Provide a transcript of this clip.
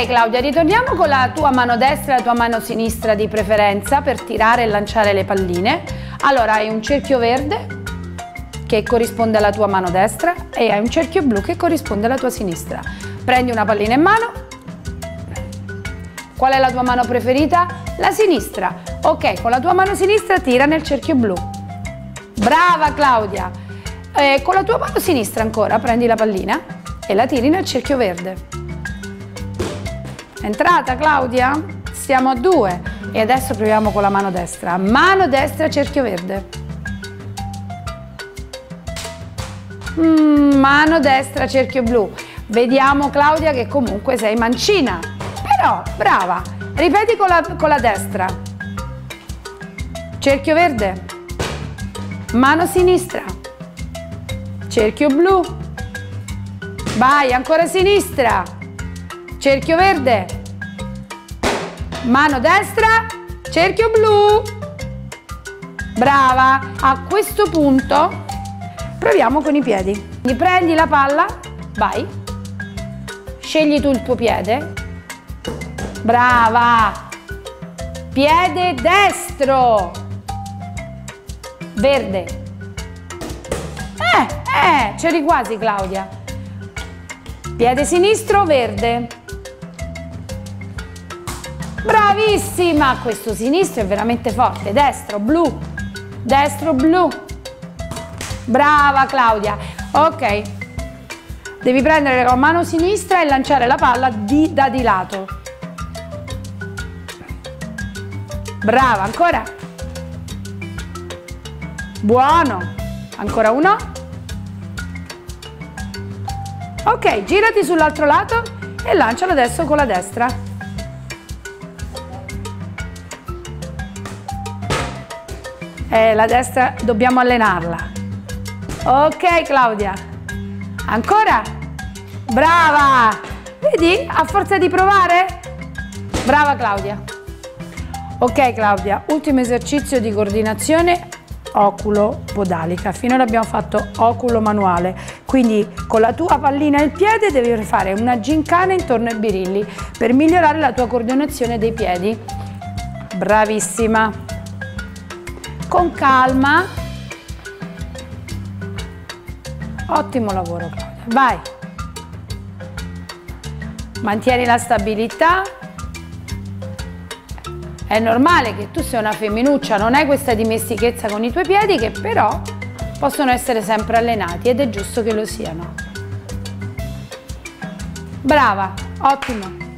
Ok Claudia, ritorniamo con la tua mano destra e la tua mano sinistra di preferenza per tirare e lanciare le palline. Allora hai un cerchio verde che corrisponde alla tua mano destra e hai un cerchio blu che corrisponde alla tua sinistra. Prendi una pallina in mano. Qual è la tua mano preferita? La sinistra. Ok, con la tua mano sinistra tira nel cerchio blu. Brava Claudia! E con la tua mano sinistra ancora prendi la pallina e la tiri nel cerchio verde. Entrata Claudia? Siamo a due. E adesso proviamo con la mano destra. Mano destra, cerchio verde. Mm, mano destra, cerchio blu. Vediamo Claudia che comunque sei mancina. Però, brava. Ripeti con la, con la destra. Cerchio verde. Mano sinistra. Cerchio blu. Vai, ancora sinistra. Cerchio verde. Mano destra. Cerchio blu. Brava. A questo punto proviamo con i piedi. Quindi prendi la palla, vai. Scegli tu il tuo piede. Brava. Piede destro. Verde. Eh, eh, c'eri quasi Claudia. Piede sinistro, verde. Bravissima! Questo sinistro è veramente forte. Destro, blu. Destro, blu. Brava Claudia. Ok. Devi prendere la mano sinistra e lanciare la palla di, da di lato. Brava, ancora. Buono. Ancora uno. Ok, girati sull'altro lato e lancialo adesso con la destra. Eh, la destra dobbiamo allenarla. Ok Claudia. Ancora? Brava! Vedi? A forza di provare? Brava Claudia. Ok Claudia, ultimo esercizio di coordinazione oculo-podalica. Finora abbiamo fatto oculo manuale, quindi con la tua pallina nel piede devi fare una gincana intorno ai birilli per migliorare la tua coordinazione dei piedi. Bravissima! Con calma. Ottimo lavoro Claudia, vai. Mantieni la stabilità. È normale che tu sia una femminuccia, non hai questa dimestichezza con i tuoi piedi che però possono essere sempre allenati ed è giusto che lo siano. Brava, ottimo.